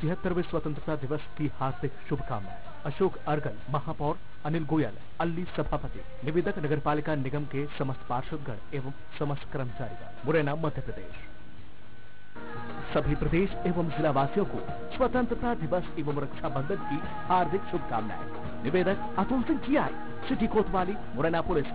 तिहत्तरवे स्वतंत्रता दिवस की हार्दिक शुभकामनाएँ। अशोक अर्गल महापौर, अनिल गोयल, अल्ली सभापति, निवेदक नगर पालिका निगम के समस्त पार्षदगण एवं समस्त कर्मचारीगण। मुरैना मध्य प्रदेश। सभी प्रदेश एवं जिला वासियों को स्वतंत्रता दिवस एवं रक्षाबंधन की हार्दिक शुभकामनाएँ। निवेदक अतुल सिंह कियाई सिटी कोतवाली मुरैना पुलिस